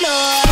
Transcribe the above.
floor.